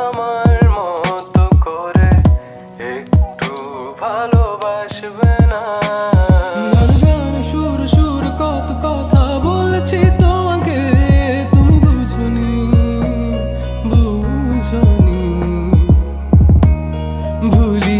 আমার মতো করে একটু ভালোবাসবে না। সুর সুর, কত কথা বলেছি তোমাকে, তুমি বুঝনি বুঝনি। ভুলি